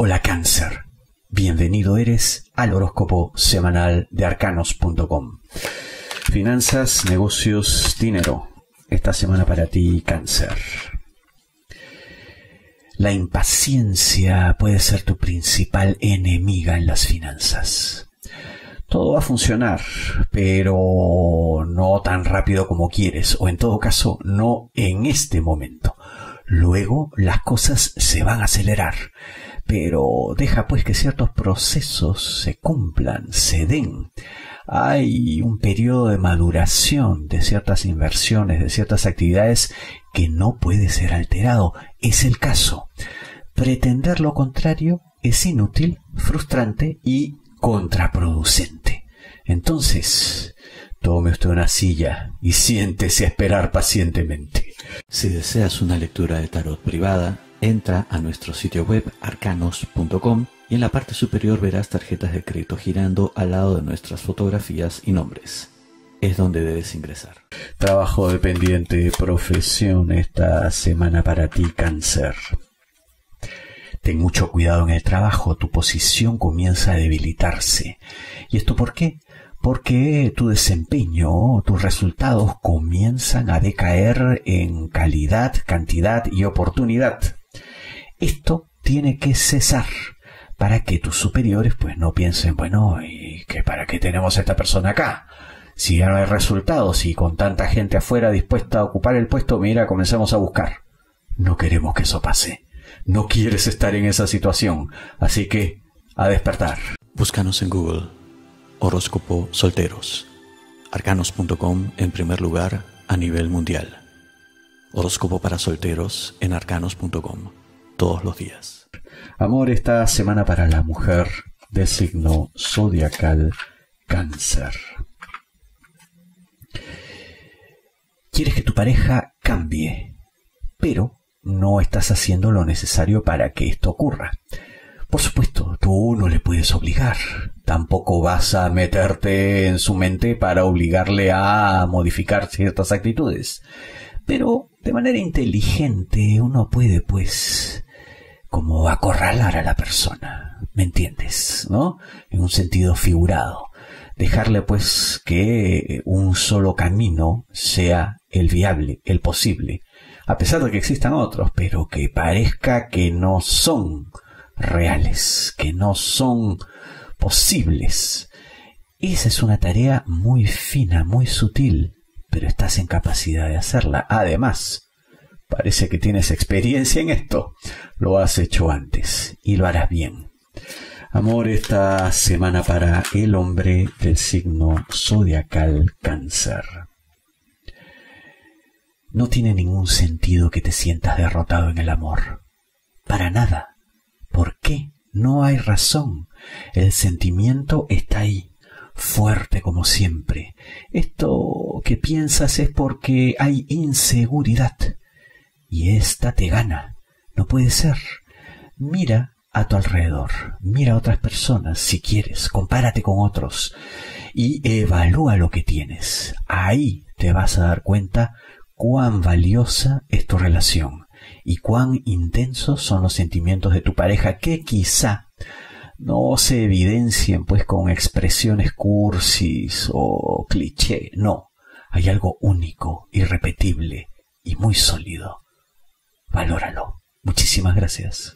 Hola cáncer, bienvenido eres al horóscopo semanal de arcanos.com. Finanzas, negocios, dinero. Esta semana para ti cáncer. La impaciencia puede ser tu principal enemiga en las finanzas. Todo va a funcionar, pero no tan rápido como quieres, o en todo caso, no en este momento. Luego las cosas se van a acelerar pero deja pues que ciertos procesos se cumplan, se den. Hay un periodo de maduración de ciertas inversiones, de ciertas actividades que no puede ser alterado. Es el caso. Pretender lo contrario es inútil, frustrante y contraproducente. Entonces, tome usted una silla y siéntese a esperar pacientemente. Si deseas una lectura de tarot privada, Entra a nuestro sitio web arcanos.com y en la parte superior verás tarjetas de crédito girando al lado de nuestras fotografías y nombres. Es donde debes ingresar. Trabajo dependiente, profesión esta semana para ti, cáncer. Ten mucho cuidado en el trabajo, tu posición comienza a debilitarse. ¿Y esto por qué? Porque tu desempeño, tus resultados comienzan a decaer en calidad, cantidad y oportunidad. Esto tiene que cesar para que tus superiores pues no piensen, bueno, ¿y que para qué tenemos a esta persona acá? Si ya no hay resultados y con tanta gente afuera dispuesta a ocupar el puesto, mira, comencemos a buscar. No queremos que eso pase. No quieres estar en esa situación. Así que, a despertar. Búscanos en Google. Horóscopo Solteros. Arcanos.com en primer lugar a nivel mundial. Horóscopo para solteros en arcanos.com todos los días. Amor esta semana para la mujer de signo zodiacal cáncer. Quieres que tu pareja cambie, pero no estás haciendo lo necesario para que esto ocurra. Por supuesto, tú no le puedes obligar. Tampoco vas a meterte en su mente para obligarle a modificar ciertas actitudes. Pero de manera inteligente uno puede, pues, como acorralar a la persona, ¿me entiendes? ¿No? En un sentido figurado. Dejarle pues que un solo camino sea el viable, el posible, a pesar de que existan otros, pero que parezca que no son reales, que no son posibles. Esa es una tarea muy fina, muy sutil, pero estás en capacidad de hacerla. Además, Parece que tienes experiencia en esto. Lo has hecho antes y lo harás bien. Amor esta semana para el hombre del signo zodiacal cáncer. No tiene ningún sentido que te sientas derrotado en el amor. Para nada. ¿Por qué? No hay razón. El sentimiento está ahí, fuerte como siempre. Esto que piensas es porque hay inseguridad y esta te gana. No puede ser. Mira a tu alrededor, mira a otras personas si quieres, compárate con otros y evalúa lo que tienes. Ahí te vas a dar cuenta cuán valiosa es tu relación y cuán intensos son los sentimientos de tu pareja que quizá no se evidencien pues con expresiones cursis o cliché, no, hay algo único, irrepetible y muy sólido. Valóralo. Muchísimas gracias.